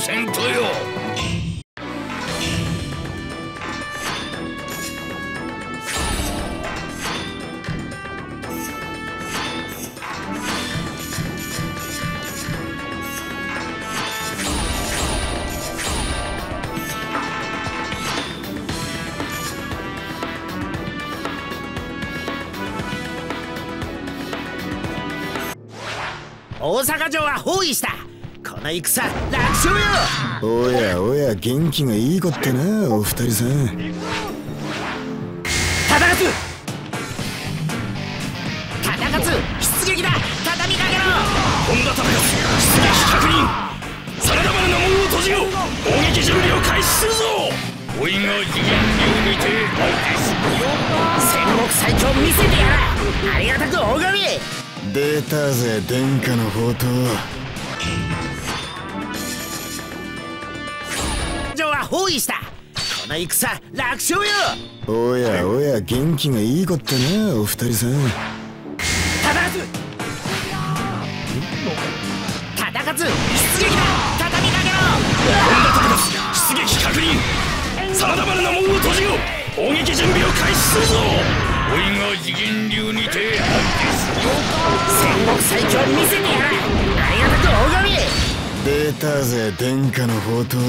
せんとよ。大阪城は包囲した。この戦楽勝よ！おやおや元気がいい子ってなお二人さん。戦つ戦つ出撃だ！畳みかけろ！本田忠勝出撃確認！真田丸の門を閉じよ攻撃準備を開始するぞ！おいが次元流にて戦国最強見せてやら！ありがたく拝み出たぜ殿下の宝刀城は包囲した。この戦楽勝よ。おやおや元気がいい子ってなお二人さん。戦つ戦つ出撃だ。畳みかけろ。出撃確認。真田丸の門を閉じよ。攻撃準備を開始するぞ。おいが次元流にて戦国最強見せてやるありがたく大神。出たぜ殿下の宝刀